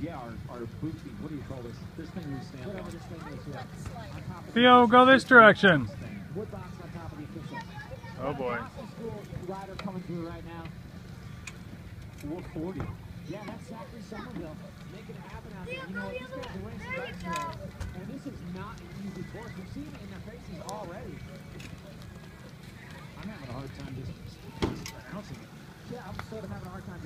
Yeah, our, our booty, what do you call this? This thing we stand Whatever on. this thing is, yeah. Theo, go this direction. Wood box on top of the officials. Oh boy. Rider coming through right now. 440. Yeah, that's Zachary Somerville Make it happen out there. You know, these guys are winning some bets there. and this is not an easy course. We've seen it in their faces already. I'm having a hard time just pronouncing it. Yeah, I'm sort of having a hard time